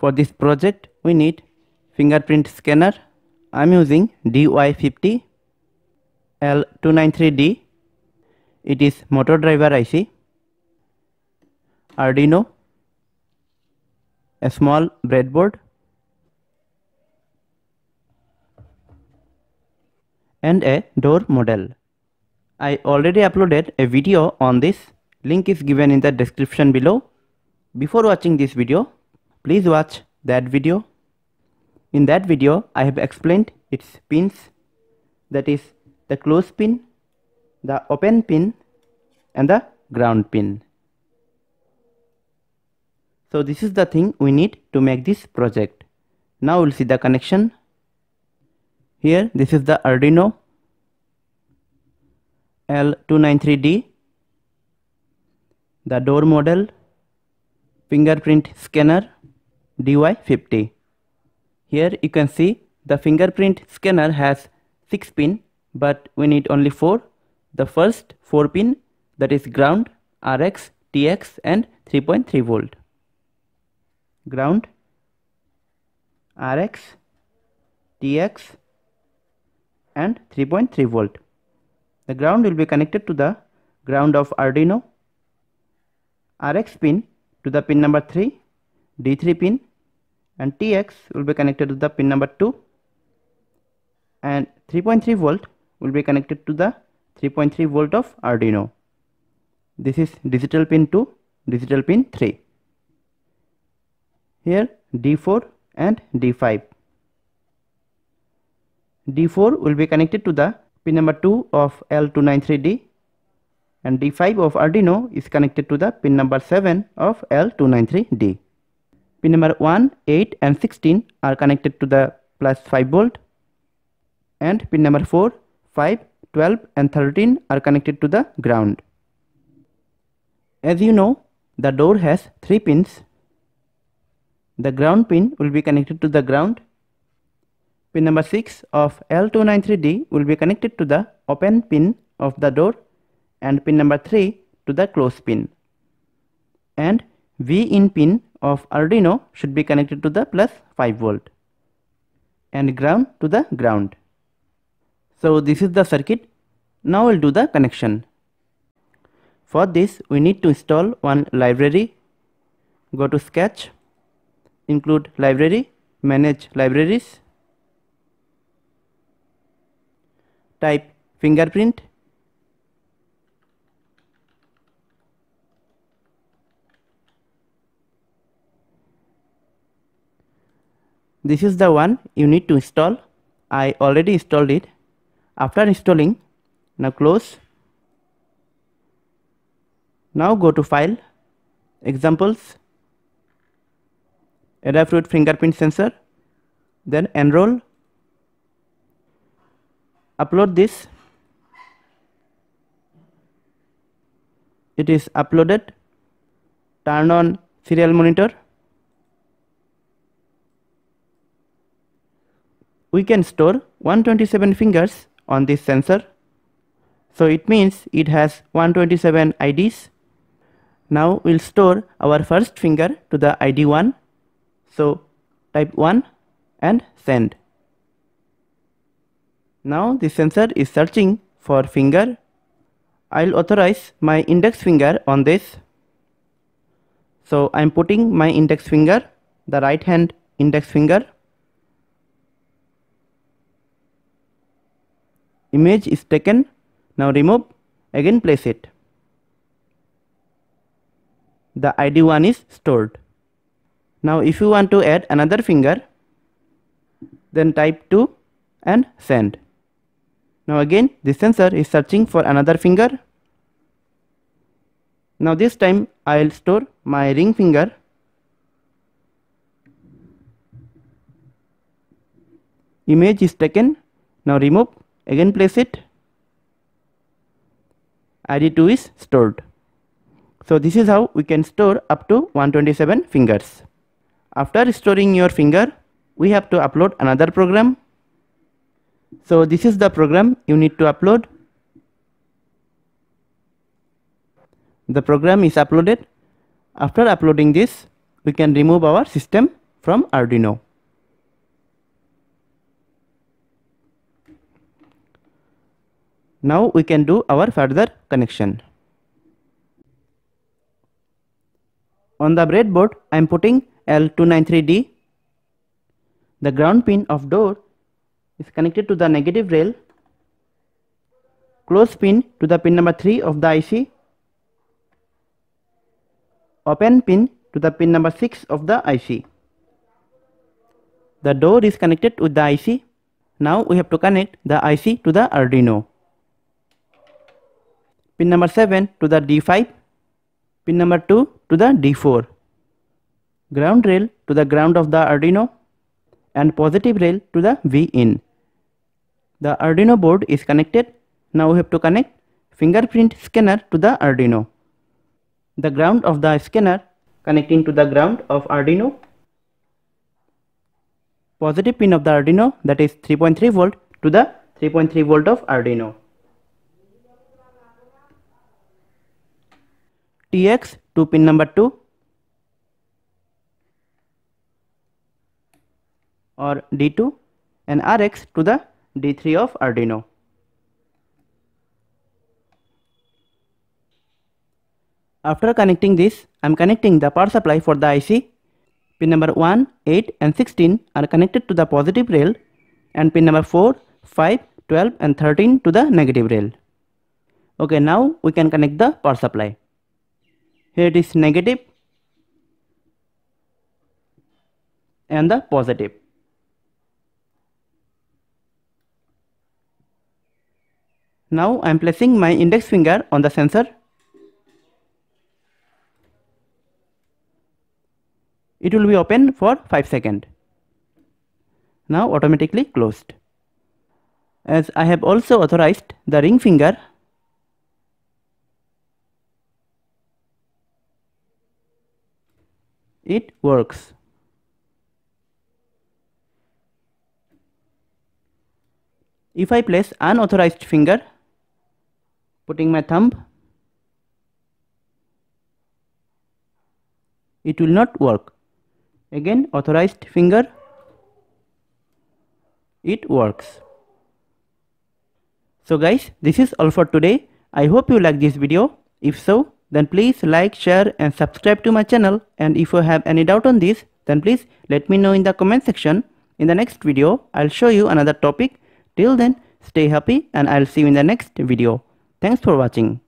For this project we need fingerprint scanner. I'm using DY50 L293D. It is motor driver IC. Arduino. A small breadboard. And a door model. I already uploaded a video on this. Link is given in the description below. Before watching this video, please watch that video. In that video, I have explained its pins that is the close pin, the open pin and the ground pin. So this is the thing we need to make this project. Now we'll see the connection. Here this is the Arduino L293D, the door model, fingerprint scanner DY50. Here you can see the fingerprint scanner has 6 pin but we need only 4. The first 4 pin that is ground, RX, TX and 3.3 volt. Ground, RX, TX and 3.3 volt. The ground will be connected to the ground of Arduino, RX pin to the pin number 3, D3 pin and TX will be connected to the pin number 2 and 3.3 volt will be connected to the 3.3 volt of Arduino. This is digital pin 2, digital pin 3. Here D4 and D5. D4 will be connected to the pin number 2 of L293D and D5 of Arduino is connected to the pin number 7 of L293D. Pin number 1, 8 and 16 are connected to the plus 5 volt and pin number 4, 5, 12 and 13 are connected to the ground. As you know, the door has 3 pins. The ground pin will be connected to the ground. Pin number 6 of L293D will be connected to the open pin of the door and pin number 3 to the close pin. And V in pin of Arduino should be connected to the plus 5 volt and ground to the ground. So this is the circuit. Now we'll do the connection. For this we need to install one library. Go to sketch, include library, manage libraries. Type fingerprint this is the one you need to install. I already installed it. After installing now close. Now go to file examples Adafruit fingerprint sensor then enroll. Upload this. It is uploaded. Turn on serial monitor we can store 127 fingers on this sensor. So it means it has 127 IDs. Now we'll store our first finger to the ID 1. So type 1 and send. Now the sensor is searching for finger. I'll authorize my index finger on this. So I'm putting my index finger, the right hand index finger image is taken. Now remove again place it. The id one is stored. Now if you want to add another finger then type 2 and send. Now again the sensor is searching for another finger. Now this time I'll store my ring finger. Image is taken. Now remove again place it. Id2 is stored. So this is how we can store up to 127 fingers. After storing your finger we have to upload another program. So this is the program you need to upload. The program is uploaded. After uploading this we can remove our system from Arduino. Now we can do our further connection. On the breadboard, I am putting L293D. The ground pin of door is connected to the negative rail. Close pin to the pin number 3 of the IC. Open pin to the pin number 6 of the IC. The door is connected with the IC. Now we have to connect the IC to the Arduino pin number 7 to the D5, pin number 2 to the D4, ground rail to the ground of the Arduino and positive rail to the V in. The Arduino board is connected. Now we have to connect fingerprint scanner to the Arduino. The ground of the scanner connecting to the ground of Arduino. Positive pin of the Arduino that is 3.3 volt to the 3.3 volt of Arduino. TX to pin number 2 or D2 and RX to the D3 of Arduino. After connecting this, I am connecting the power supply for the IC. Pin number 1, 8 and 16 are connected to the positive rail and pin number 4, 5, 12 and 13 to the negative rail. Okay, now we can connect the power supply here it is negative and the positive. Now I am placing my index finger on the sensor. It will be open for 5 seconds. Now automatically closed. As I have also authorized the ring finger it works. If I place unauthorized finger, putting my thumb, it will not work. Again authorized finger, it works. So guys, this is all for today. I hope you like this video. If so, then please like, share and subscribe to my channel and if you have any doubt on this then please let me know in the comment section. In the next video, I'll show you another topic. Till then, stay happy and I'll see you in the next video. Thanks for watching.